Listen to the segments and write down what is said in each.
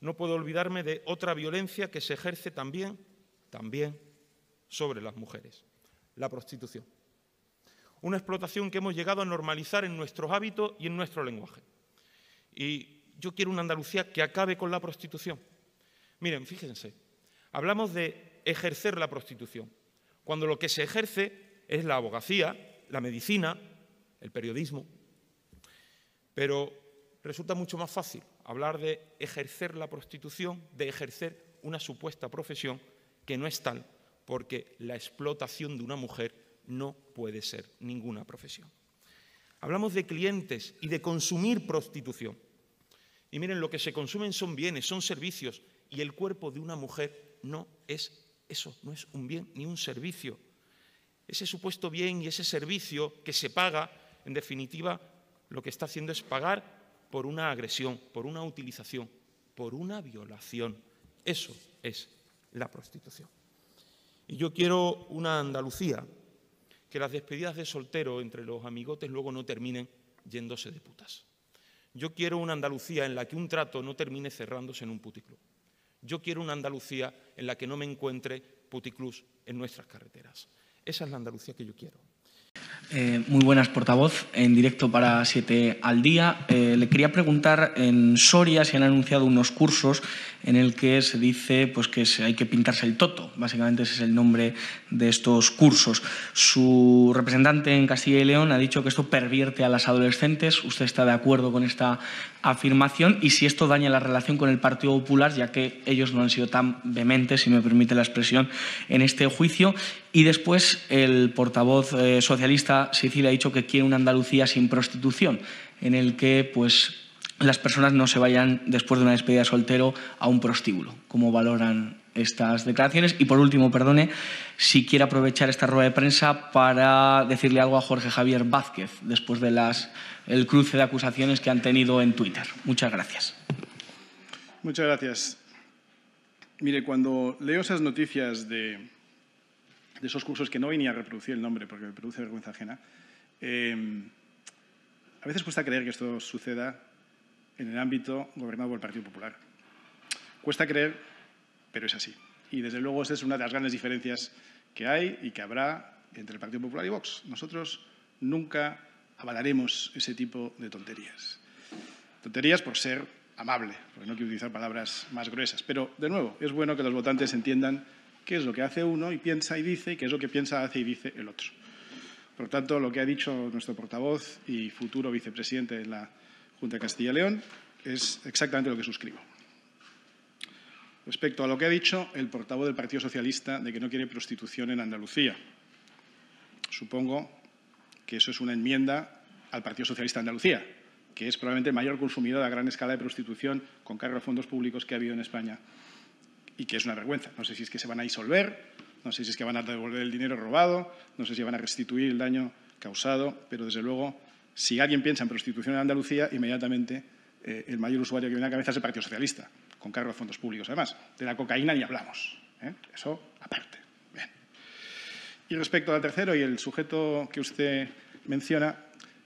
no puedo olvidarme de otra violencia que se ejerce también, también sobre las mujeres, la prostitución. Una explotación que hemos llegado a normalizar en nuestros hábitos y en nuestro lenguaje. Y yo quiero una Andalucía que acabe con la prostitución. Miren, fíjense, hablamos de ejercer la prostitución, cuando lo que se ejerce es la abogacía, la medicina, el periodismo. Pero resulta mucho más fácil hablar de ejercer la prostitución, de ejercer una supuesta profesión que no es tal, porque la explotación de una mujer no puede ser ninguna profesión. Hablamos de clientes y de consumir prostitución. Y miren, lo que se consumen son bienes, son servicios, y el cuerpo de una mujer no es eso, no es un bien ni un servicio. Ese supuesto bien y ese servicio que se paga, en definitiva, lo que está haciendo es pagar por una agresión, por una utilización, por una violación. Eso es la prostitución. Y yo quiero una Andalucía que las despedidas de soltero entre los amigotes luego no terminen yéndose de putas. Yo quiero una Andalucía en la que un trato no termine cerrándose en un puticlub. Yo quiero una Andalucía en la que no me encuentre puticlubs en nuestras carreteras. Esa es la Andalucía que yo quiero. Eh, muy buenas, portavoz. En directo para Siete al Día. Eh, le quería preguntar, en Soria se han anunciado unos cursos en el que se dice pues, que hay que pintarse el toto. Básicamente ese es el nombre de estos cursos. Su representante en Castilla y León ha dicho que esto pervierte a las adolescentes. ¿Usted está de acuerdo con esta afirmación? Y si esto daña la relación con el Partido Popular, ya que ellos no han sido tan vehementes, si me permite la expresión, en este juicio. Y después el portavoz eh, socialista Sicilia ha dicho que quiere una Andalucía sin prostitución, en el que pues las personas no se vayan después de una despedida soltero a un prostíbulo. ¿Cómo valoran estas declaraciones? Y por último, perdone, si quiere aprovechar esta rueda de prensa para decirle algo a Jorge Javier Vázquez después de las, el cruce de acusaciones que han tenido en Twitter. Muchas gracias. Muchas gracias. Mire, cuando leo esas noticias de, esos cursos que no venía a reproducir el nombre porque me produce vergüenza ajena, eh, a veces cuesta creer que esto suceda en el ámbito gobernado por el Partido Popular. Cuesta creer, pero es así. Y desde luego esa es una de las grandes diferencias que hay y que habrá entre el Partido Popular y Vox. Nosotros nunca avalaremos ese tipo de tonterías. Tonterías por ser amable, porque no quiero utilizar palabras más gruesas. Pero, de nuevo, es bueno que los votantes entiendan qué es lo que hace uno y piensa y dice y qué es lo que piensa, hace y dice el otro. Por lo tanto, lo que ha dicho nuestro portavoz y futuro vicepresidente de la Junta de Castilla y León, es exactamente lo que suscribo. Respecto a lo que ha dicho el portavoz del Partido Socialista de que no quiere prostitución en Andalucía, supongo que eso es una enmienda al Partido Socialista de Andalucía, que es probablemente el mayor consumidor a gran escala de prostitución con cargo a fondos públicos que ha habido en España y que es una vergüenza. No sé si es que se van a disolver, no sé si es que van a devolver el dinero robado, no sé si van a restituir el daño causado, pero desde luego si alguien piensa en prostitución en Andalucía, inmediatamente eh, el mayor usuario que viene a la cabeza es el Partido Socialista, con cargo a fondos públicos además. De la cocaína ni hablamos. ¿eh? Eso aparte. Y respecto al tercero y el sujeto que usted menciona,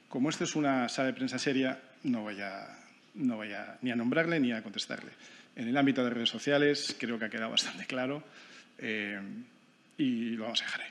como esto es una sala de prensa seria, no voy a, no voy a, ni a nombrarle ni a contestarle. En el ámbito de redes sociales creo que ha quedado bastante claro eh, y lo vamos a dejar ahí.